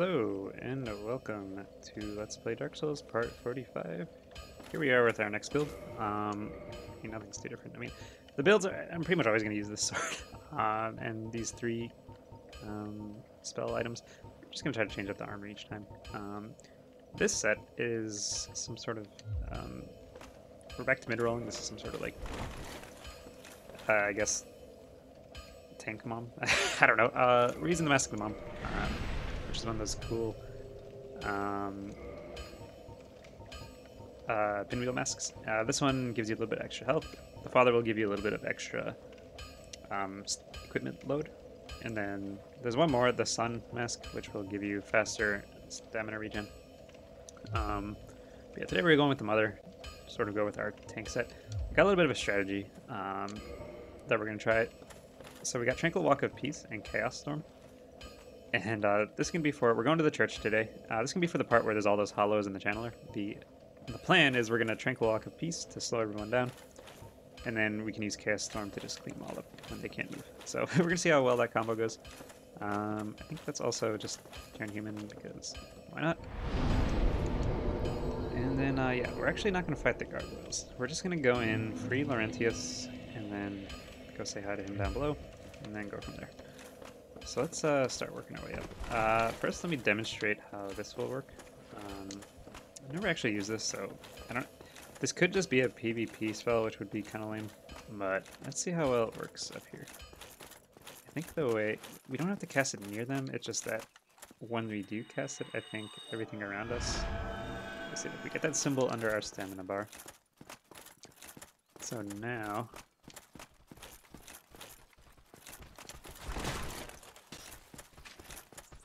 Hello, and welcome to Let's Play Dark Souls Part 45. Here we are with our next build. Um, I mean, nothing's too different. I mean, the builds are, I'm pretty much always going to use this sword, um, and these three um, spell items. I'm just going to try to change up the armor each time. Um, this set is some sort of, um, we're back to mid-rolling. This is some sort of like, uh, I guess, tank mom. I don't know. Uh, we're using the Mask of the Mom. Um, is one cool um, uh, pinwheel masks. Uh, this one gives you a little bit extra health. The father will give you a little bit of extra um, equipment load. And then there's one more, the sun mask, which will give you faster stamina regen. Um, yeah, today we're going with the mother, sort of go with our tank set. We got a little bit of a strategy um, that we're going to try. It. So we got Tranquil Walk of Peace and Chaos Storm. And uh, this can be for, we're going to the church today. Uh, this can be for the part where there's all those hollows in the channeler. The, the plan is we're going to Tranquil Walk of Peace to slow everyone down. And then we can use Chaos Storm to just clean them all up when they can't move. So we're going to see how well that combo goes. Um, I think that's also just turn human because why not? And then, uh, yeah, we're actually not going to fight the gargoyles. We're just going to go in, free Laurentius, and then go say hi to him down below, and then go from there. So let's uh, start working our way up. Uh, first, let me demonstrate how this will work. Um, I've never actually used this, so I don't. This could just be a PvP spell, which would be kind of lame, but let's see how well it works up here. I think the way we don't have to cast it near them. It's just that when we do cast it, I think everything around us. Let's see if we get that symbol under our stamina bar. So now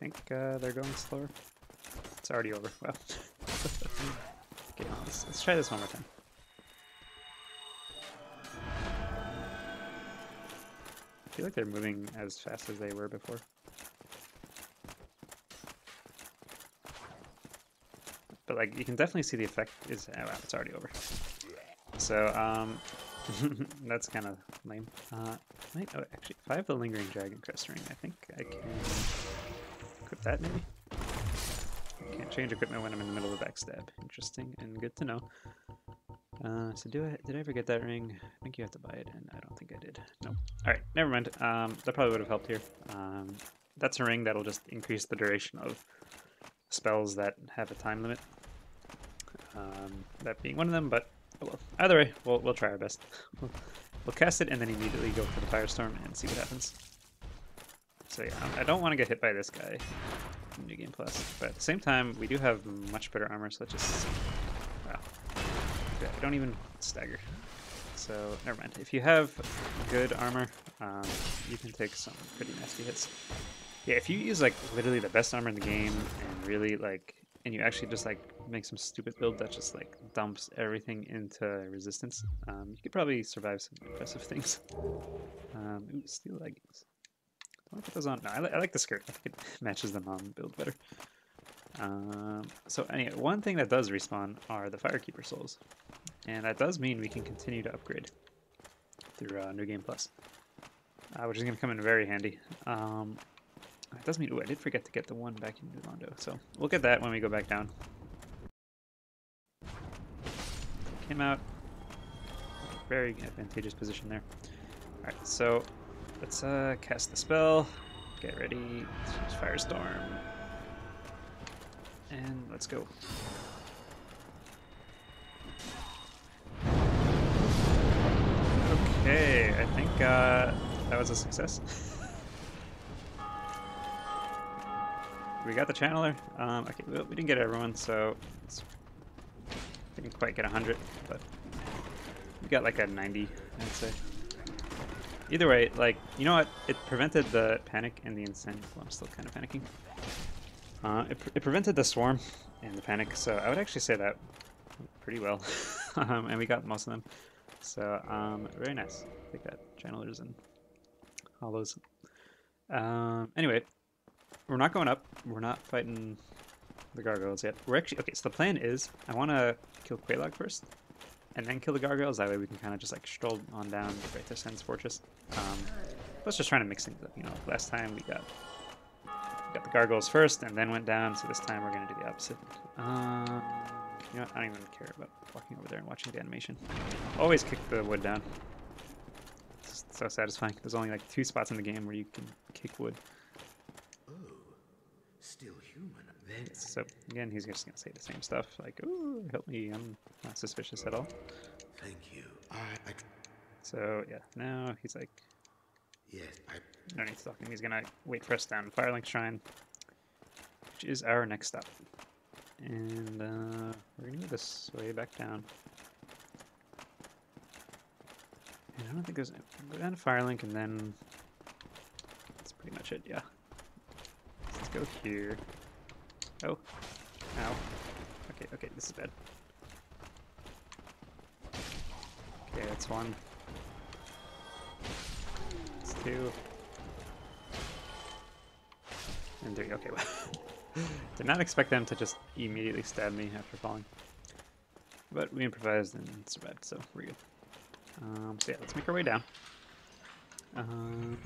think uh, they're going slower. It's already over. Well, okay, let's, let's try this one more time. I feel like they're moving as fast as they were before. But like, you can definitely see the effect is, oh wow, it's already over. So, um, that's kind of lame. Uh, might, oh, actually, if I have the Lingering Dragon Crest Ring, I think I can that maybe? Can't change equipment when I'm in the middle of a backstab. Interesting and good to know. Uh, so do I, did I ever get that ring? I think you have to buy it, and I don't think I did. No. Alright, never mind. Um, that probably would have helped here. Um, that's a ring that'll just increase the duration of spells that have a time limit. Um, that being one of them, but oh well. Either way, we'll, we'll try our best. we'll cast it and then immediately go for the Firestorm and see what happens. So yeah, I don't want to get hit by this guy in New Game Plus, but at the same time, we do have much better armor, so let's just... Wow. I don't even stagger. So, never mind. If you have good armor, um, you can take some pretty nasty hits. Yeah, if you use, like, literally the best armor in the game, and really, like, and you actually just, like, make some stupid build that just, like, dumps everything into resistance, um, you could probably survive some impressive things. Um, ooh, steel leggings. I'll put those on. No, I, li I, like the skirt. I think it matches the mom build better. Um, so anyway, one thing that does respawn are the Firekeeper souls. And that does mean we can continue to upgrade through uh, New Game Plus. Uh, which is going to come in very handy. Um, it does mean... Ooh, I did forget to get the one back in New Londo. So we'll get that when we go back down. Came out. Very advantageous position there. Alright, so Let's uh, cast the spell, get ready, use Firestorm, and let's go. Okay, I think uh, that was a success. we got the channeler. Um, okay, well, we didn't get everyone, so didn't quite get 100, but we got like a 90, I'd say. Either way, like, you know what? It prevented the panic and the insane. Well, I'm still kind of panicking. Uh, it, it, prevented the swarm and the panic, so I would actually say that pretty well. um, and we got most of them. So, um, very nice. We got channelers and all those. Um, anyway, we're not going up. We're not fighting the gargoyles yet. We're actually... Okay, so the plan is I want to kill Quelaag first and then kill the gargoyles. That way we can kind of just like stroll on down right to Sen's Fortress. Um, let's just try to mix things up. You know, last time we got we got the gargoyles first and then went down, so this time we're going to do the opposite. Um, you know what? I don't even care about walking over there and watching the animation. Always kick the wood down. It's so satisfying. There's only like two spots in the game where you can kick wood. Oh, still human. So again, he's just going to say the same stuff, like, ooh, help me, I'm not suspicious at all. thank you. I, I So yeah, now he's like, yes, I no need to talk to him. He's gonna wait for us down Firelink Shrine, which is our next stop. And uh, we're gonna go this way back down. And I don't think there's go down to Firelink and then that's pretty much it. Yeah. Let's go here. Okay, this is bad. Okay, that's one. That's two. And three. Okay, well. Did not expect them to just immediately stab me after falling. But we improvised and survived, so we're good. Um, so yeah, let's make our way down. Um,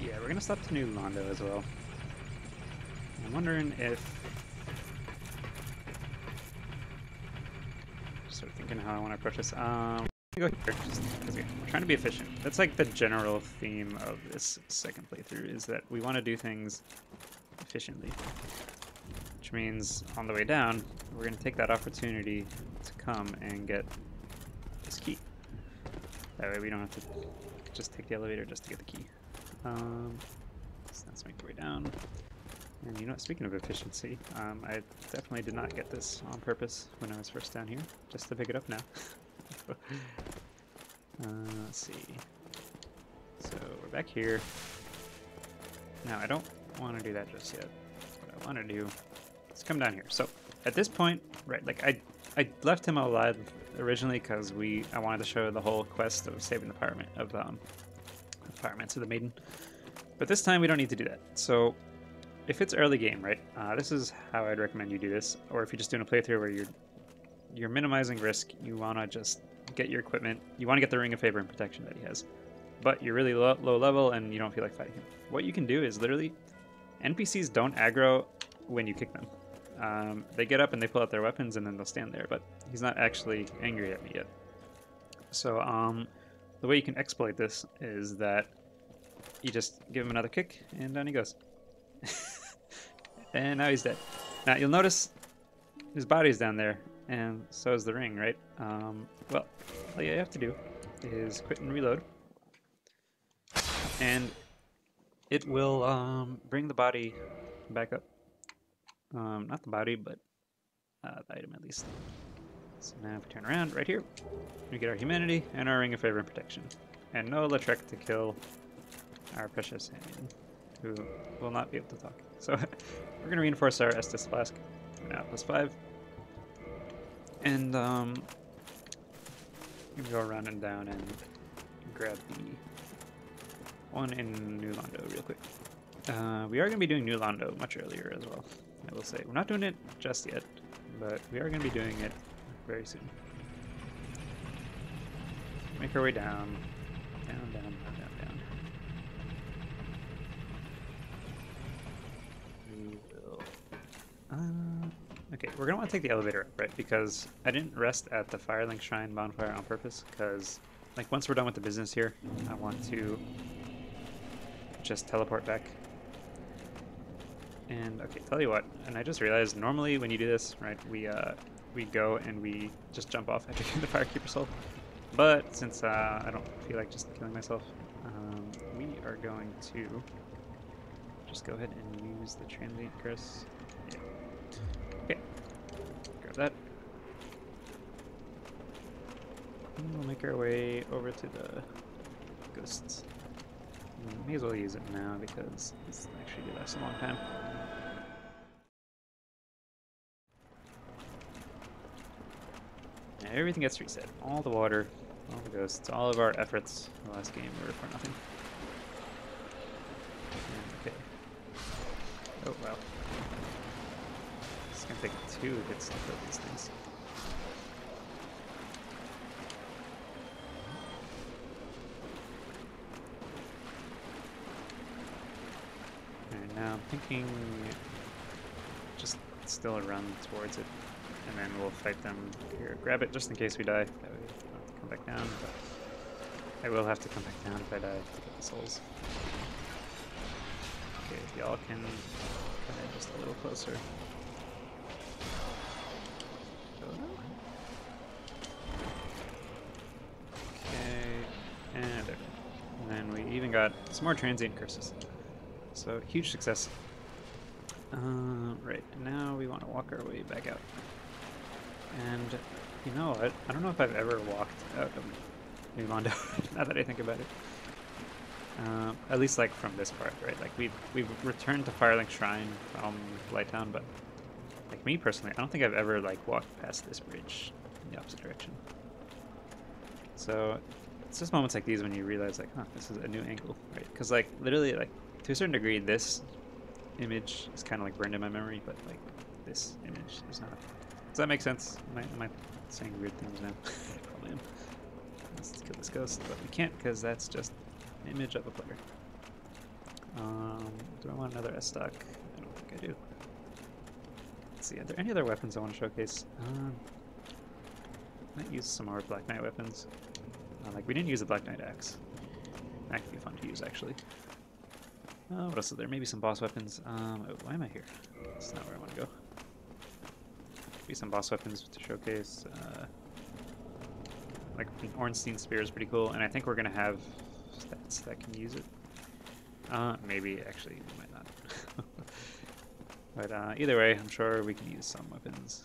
yeah, we're gonna stop to New Londo as well. I'm wondering if sort of thinking how I want to approach this. Um, go here, we're trying to be efficient. That's like the general theme of this second playthrough is that we want to do things efficiently. Which means on the way down, we're going to take that opportunity to come and get this key. That way we don't have to just take the elevator just to get the key. Um, so let's make our way down. And you know, what, speaking of efficiency, um, I definitely did not get this on purpose when I was first down here, just to pick it up now. uh, let's see. So we're back here. Now I don't want to do that just yet. What I want to do is come down here. So at this point, right, like I, I left him alive originally because we I wanted to show the whole quest of saving the pyroman of um, of the maiden. But this time we don't need to do that. So if it's early game, right, uh, this is how I'd recommend you do this. Or if you're just doing a playthrough where you're you're minimizing risk, you want to just get your equipment. You want to get the Ring of Favor and Protection that he has. But you're really low, low level and you don't feel like fighting him. What you can do is literally, NPCs don't aggro when you kick them. Um, they get up and they pull out their weapons and then they'll stand there, but he's not actually angry at me yet. So um, the way you can exploit this is that you just give him another kick and down he goes. And now he's dead. Now you'll notice his body's down there, and so is the ring, right? Um, well, all you have to do is quit and reload, and it will um, bring the body back up. Um, not the body, but uh, the item at least. So now if we turn around, right here, we get our humanity and our ring of favor and protection. And no Lautrec to kill our precious Hanian, who will not be able to talk. So we're going to reinforce our Estus Flask, now plus 5. And um, go around and down and grab the one in New Londo real quick. Uh, we are going to be doing New Londo much earlier as well, I will say. We're not doing it just yet, but we are going to be doing it very soon. Make our way down, down, down, down, down, down. We will. Uh, okay, we're gonna want to take the elevator up, right? Because I didn't rest at the Firelink Shrine bonfire on purpose. Because, like, once we're done with the business here, I want to just teleport back. And okay, tell you what. And I just realized normally when you do this, right, we uh, we go and we just jump off after getting the Firekeeper Soul. But since uh, I don't feel like just killing myself, um, we are going to just go ahead and use the transient curse. Yeah. That. We'll make our way over to the ghosts. Mm, May as well use it now because this actually lasts a long time. Yeah, everything gets reset. All the water, all the ghosts, all of our efforts in the last game were for nothing. Okay. Oh, wow. It's gonna take two to kill these things. Alright, now I'm thinking just still a run towards it, and then we'll fight them here. Grab it just in case we die. That way we don't have to come back down, I will have to come back down if I die to get the souls. Okay, y'all can come in just a little closer. Go. Okay, and. And then we even got some more transient curses. So huge success. Uh, right, now we want to walk our way back out. And you know what? I don't know if I've ever walked out of New Londo, now that I think about it. Uh, at least like from this part, right? Like we've we've returned to Firelink Shrine from Blighttown, but like me personally, I don't think I've ever like walked past this bridge in the opposite direction. So it's just moments like these when you realize like, huh, this is a new angle, right? Because like literally, like to a certain degree, this image is kind of like burned in my memory, but like this image is not. Does that make sense? Am I, am I saying weird things now? I probably am. Let's kill this ghost, but we can't because that's just an image of a player. Um, do I want another Estoc? I don't think I do. Let's see, are there any other weapons I want to showcase? Um, might use some more Black Knight weapons. Uh, like, we didn't use the Black Knight axe. That could be fun to use, actually. Uh, what else is there? Maybe some boss weapons. Um, oh, why am I here? That's not where I want to go. Maybe some boss weapons to showcase. Uh, like an Ornstein spear is pretty cool, and I think we're gonna have stats that can use it. Uh, maybe actually we might not. but uh, either way, I'm sure we can use some weapons.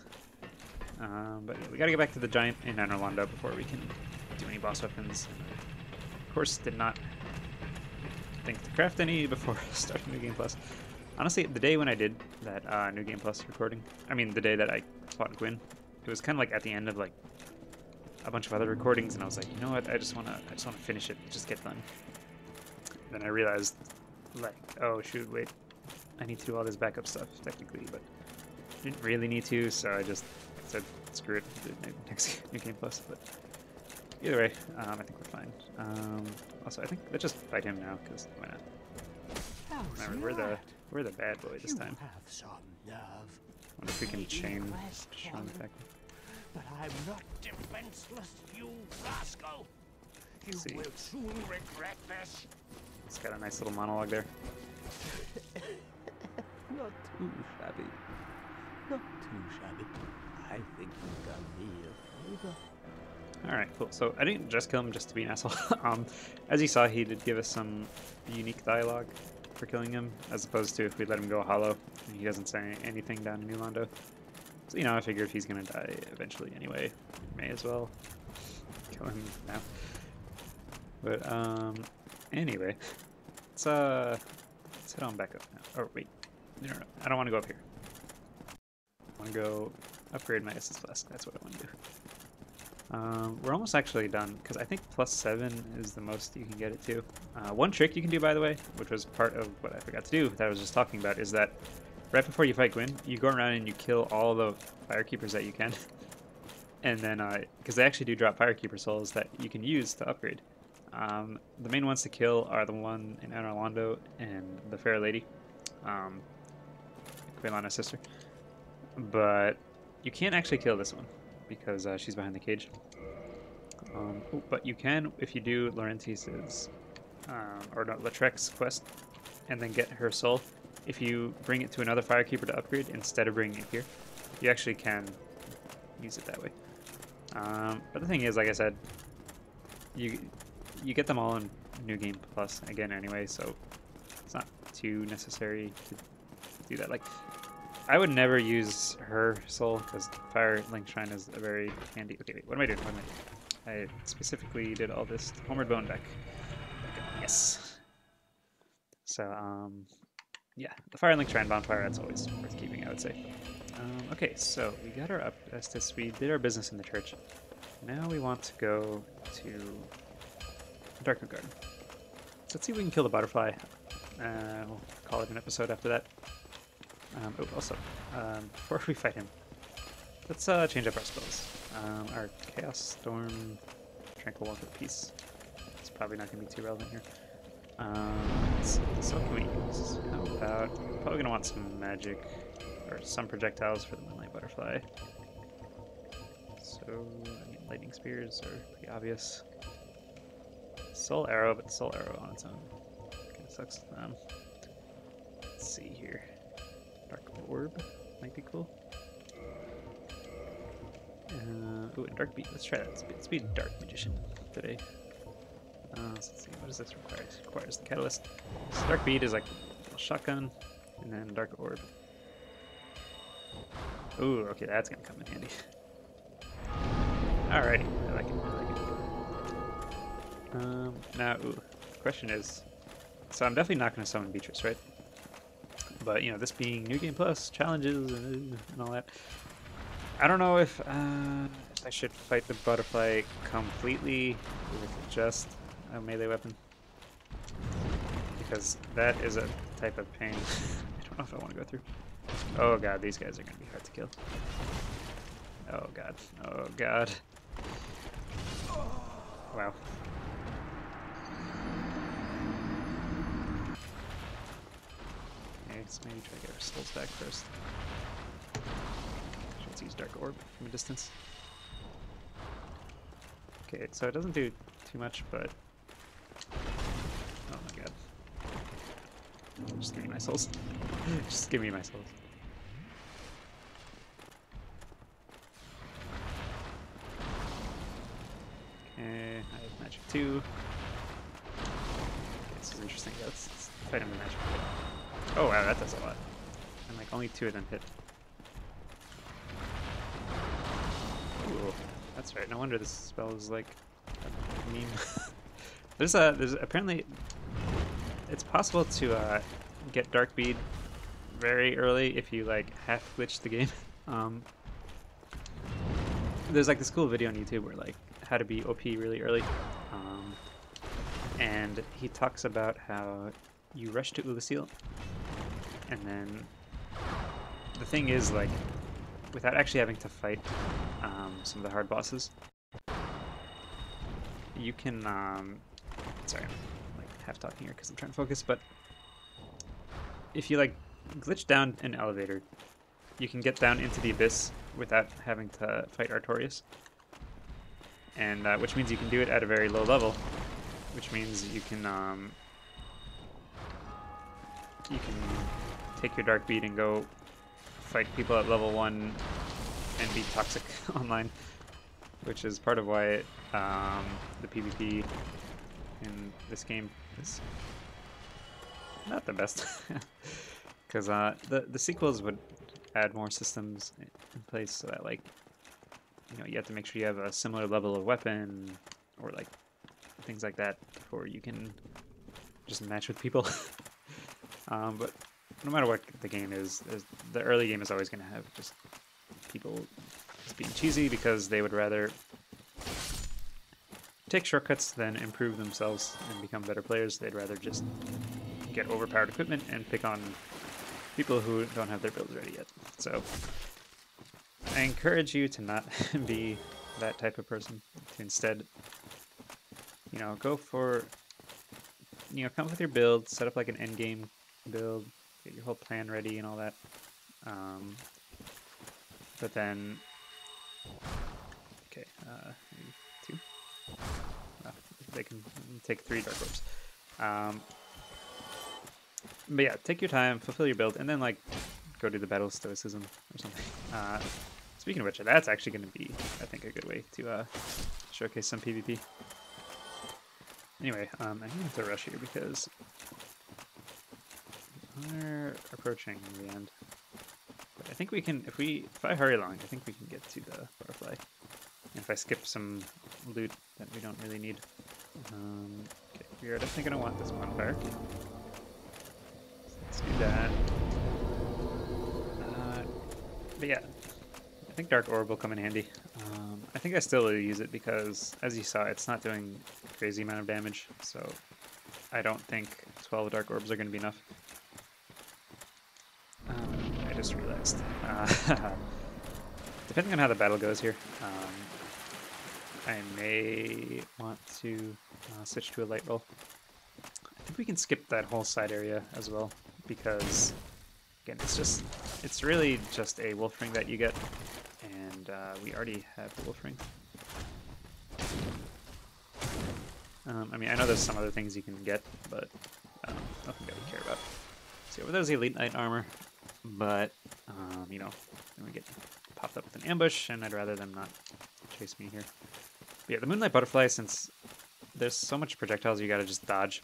Um, but we gotta get back to the giant in Anor before we can boss weapons. Of course, did not think to craft any before starting New Game Plus. Honestly, the day when I did that uh, New Game Plus recording, I mean the day that I fought Gwyn, it was kind of like at the end of like a bunch of other recordings, and I was like, you know what, I just wanna, I just wanna finish it, just get done. then I realized, like, oh shoot, wait, I need to do all this backup stuff technically, but didn't really need to, so I just said screw it, it next New Game Plus. But either way, um, I think we're fine. Um, also, I think let's just fight him now, because why not? Remember, we're the we're the bad boy this time. have some nerve. Wonder if we can chain Sean back. But I'm not defenseless, you rascal. You See. will soon regret this. It's got a nice little monologue there. Not too shabby. Not too shabby. I think you've done me a favor. All right, cool. So I didn't just kill him just to be an asshole. um, as you saw, he did give us some unique dialogue for killing him, as opposed to if we let him go hollow he doesn't say anything down in New Londo. So you know, I figure if he's gonna die eventually anyway, may as well kill him now. But um, anyway, let's uh, let's head on back up now. Or wait, no, no, no. I don't want to go up here. I want to go upgrade my Estus Flask. That's what I want to do. Um, we're almost actually done because I think plus seven is the most you can get it to. Uh, one trick you can do, by the way, which was part of what I forgot to do that I was just talking about, is that right before you fight Gwyn, you go around and you kill all the firekeepers that you can, and then because they actually do drop firekeeper souls that you can use to upgrade. Um, the main ones to kill are the one in Anor and the Fair Lady, um, Quelana's sister. But you can't actually kill this one because uh, she's behind the cage. Um, ooh, but you can if you do Laurentius's um, or not, Lautrec's quest and then get her soul. If you bring it to another firekeeper to upgrade instead of bringing it here, you actually can use it that way. Um, but the thing is, like I said, you you get them all in New Game Plus again anyway, so it's not too necessary to do that. Like, I would never use her soul because Firelink Shrine is a very handy. Okay, wait, what am I doing? Am I doing? I specifically did all this Homeward Bone deck. Yes. So, um, yeah, the Firelink Shrine bonfire, that's always worth keeping, I would say. Um, okay, so we got our up we did our business in the church. Now we want to go to Darkroot Garden. So let's see if we can kill the butterfly. Uh, we'll call it an episode after that. Um, oh, also, um, before we fight him, let's uh, change up our spells. Um, our Chaos Storm, Tranquil Walk of Peace. It's probably not going to be too relevant here. Um, so what can we use? How about, probably gonna want some magic, or some projectiles for the Moonlight Butterfly. So, I mean, lightning spears are pretty obvious. Soul Arrow, but Soul Arrow on its own kind of sucks. Um, let's see here. Orb might be cool. Uh, ooh, and Dark Bead. Let's try that. Let's be, let's Dark Magician today. Uh, let's see, what does this require? It requires the Catalyst. So Dark Bead is like a shotgun, and then Dark Orb. Ooh, okay, that's gonna come in handy. Alrighty, I like it, I like it. Um, now, ooh, question is, so I'm definitely not gonna summon Beatrice, right? But, you know, this being New Game Plus, challenges, and, and all that, I don't know if, uh, if I should fight the butterfly completely with just a melee weapon. Because that is a type of pain. I don't know if I want to go through. Oh god, these guys are going to be hard to kill. Oh god. Oh god. Wow. So maybe try to get our souls back first. Let's use Dark Orb from a distance. Okay, so it doesn't do too much, but... Oh my god. Just give me my souls. Just give me my souls. Okay, I have magic too. This is interesting. Yeah, let's, let's fight him with magic. Oh wow, that does a lot. And like only two of them hit. Ooh, that's right. No wonder this spell is like a meme. there's a there's apparently it's possible to uh, get Dark Bead very early if you like half glitch the game. Um, there's like this cool video on YouTube where like how to be OP really early, um, and he talks about how you rush to Oolacile, and then the thing is like without actually having to fight um, some of the hard bosses, you can. Um, sorry, I'm like half talking here because I'm trying to focus. But if you like glitch down an elevator, you can get down into the abyss without having to fight Artorias, and uh, which means you can do it at a very low level, which means you can um, you can take your dark Bead and go fight people at level one and be toxic online, which is part of why um, the PvP in this game is not the best. Because uh, the the sequels would add more systems in place so that like you know you have to make sure you have a similar level of weapon or like things like that before you can just match with people. um, but no matter what the game is, the early game is always going to have just people being cheesy because they would rather take shortcuts than improve themselves and become better players. They'd rather just get overpowered equipment and pick on people who don't have their builds ready yet. So I encourage you to not be that type of person. To instead, you know, go for, you know, come up with your build, set up like an end game build, get your whole plan ready and all that. Um, but then, okay, uh, two. Oh, they can take three dark orbs. Um, but yeah, take your time, fulfill your build, and then like go do the battle of stoicism or something. Uh, speaking of which, that's actually going to be, I think, a good way to uh, showcase some PvP. Anyway, um, I'm going to rush here because we're approaching the end. But I think we can, if we, if I hurry along, I think we can get to the butterfly. And if I skip some loot that we don't really need. Um, okay, we are definitely going to want this bonfire. Let's do that. Uh, but yeah, I think Dark Orb will come in handy. Um, I think I still use it because, as you saw, it's not doing crazy amount of damage, so I don't think 12 Dark Orbs are going to be enough. Just realized. Uh, depending on how the battle goes here, um, I may want to uh, switch to a light roll. I think we can skip that whole side area as well because again, it's just it's really just a wolf ring that you get, and uh, we already have the wolf ring. Um, I mean, I know there's some other things you can get, but um, nothing that we care about. So well, there's the elite knight armor, but um, you know, then we get popped up with an ambush, and I'd rather them not chase me here. But yeah, the moonlight butterfly, since there's so much projectiles, you gotta just dodge.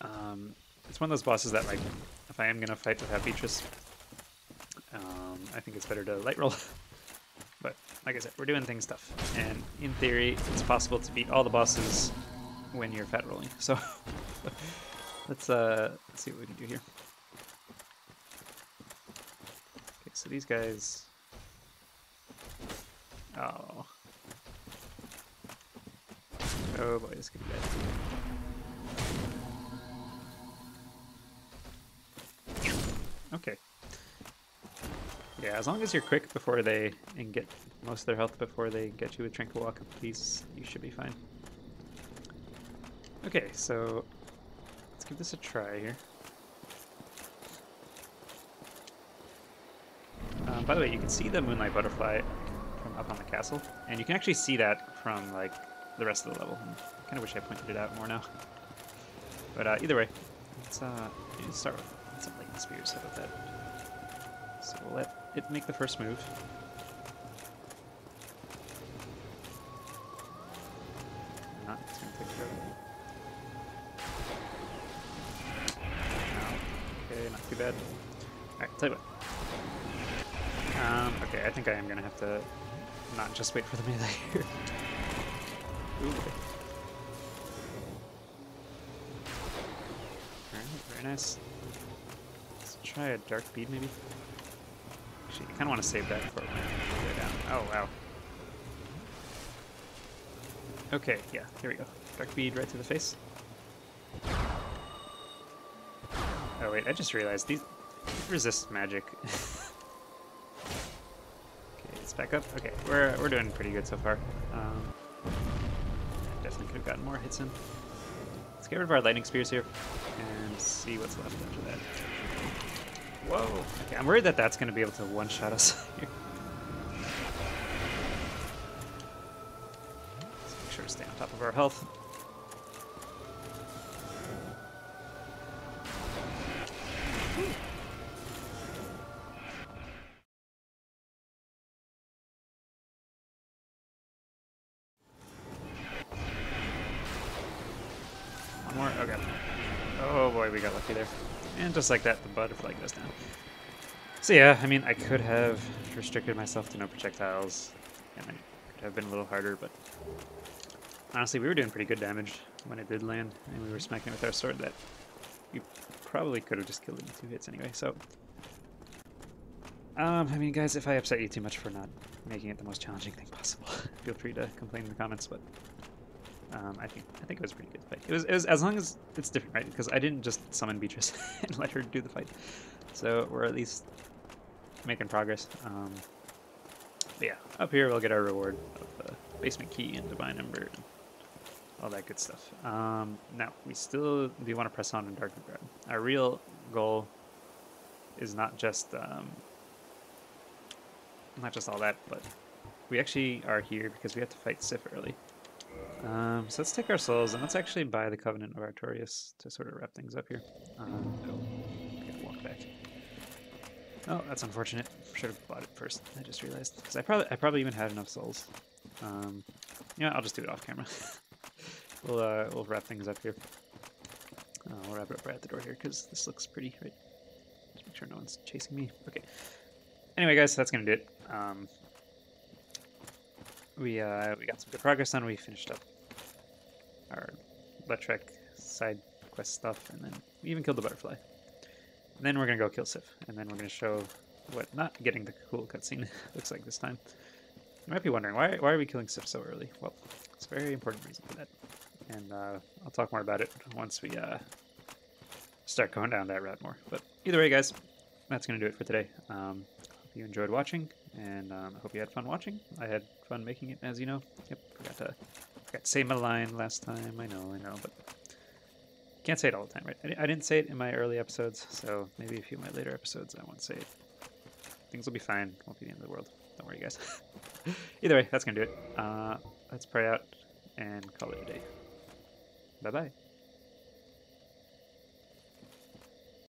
Um, it's one of those bosses that, like, if I am gonna fight without Beatrice, um, I think it's better to light roll. but like I said, we're doing things tough, and in theory, it's possible to beat all the bosses when you're fat rolling. So let's uh, let's see what we can do here. Okay, these guys. Oh. Oh boy, this could be bad. Okay. Yeah, as long as you're quick before they and get most of their health before they get you with Tranquil Walk of Peace, you should be fine. Okay, so let's give this a try here. Um, by the way, you can see the Moonlight Butterfly from up on the castle, and you can actually see that from like the rest of the level. I kind of wish I pointed it out more now. But uh, either way, let's, uh, let's start with some lightning spears. How about that? So we'll let it make the first move. Not, it's gonna take forever. No. Okay, not too bad. Alright, tell you what. Think I am gonna have to not just wait for the melee here. Alright, very nice. Let's try a dark bead maybe. Actually, I kind of want to save that for go down. Oh, wow. Okay, yeah, here we go. Dark bead right to the face. Oh wait, I just realized these resist magic. back up. Okay, we're we're doing pretty good so far. Um, definitely could have gotten more hits in. Let's get rid of our lightning spears here and see what's left after that. Whoa! Okay, I'm worried that that's going to be able to one-shot us here. Let's make sure to stay on top of our health. More? Okay. Oh boy, we got lucky there. And just like that, the butterfly goes down. So yeah, I mean, I could have restricted myself to no projectiles, and it could have been a little harder, but honestly, we were doing pretty good damage when it did land, and we were smacking it with our sword that we probably could have just killed it in two hits anyway, so... Um, I mean, guys, if I upset you too much for not making it the most challenging thing possible, feel free to complain in the comments, but um, I think I think it was pretty good fight. It was, it was as long as it's different, right? Because I didn't just summon Beatrice and let her do the fight, so we're at least making progress. Um, yeah, up here we'll get our reward of the basement key and divine ember and all that good stuff. Um, now we still do want to press on in Dark Grab. Our real goal is not just um, not just all that, but we actually are here because we have to fight Sif early. Um, so let's take our souls and let's actually buy the Covenant of Artorias to sort of wrap things up here. Um, oh, walk back. Oh, that's unfortunate. Should have bought it first. I just realized because I probably I probably even had enough souls. Um, I'll just do it off camera. we'll uh, we'll wrap things up here. Uh, we'll wrap it up right at the door here because this looks pretty right. Just make sure no one's chasing me. Okay. Anyway, guys, that's gonna do it. Um, we uh, we got some good progress done. We finished up our Lautrec side quest stuff, and then we even killed the butterfly. And then we're gonna go kill Sif, and then we're gonna show what not getting the cool cutscene looks like this time. You might be wondering why why are we killing Sif so early? Well, it's a very important reason for that, and uh, I'll talk more about it once we uh, start going down that route more. But either way, guys, that's gonna do it for today. Um, hope you enjoyed watching, and um, I hope you had fun watching. I had fun making it, as you know. Yep, forgot to forgot to say my line last time. I know, I know, but Can't say it all the time, right? I I didn't say it in my early episodes, so maybe a few of my later episodes I won't say it. Things will be fine. Won't be the end of the world. Don't worry, guys. Either way, that's gonna do it. Uh, let's pray out and call it a day. Bye bye.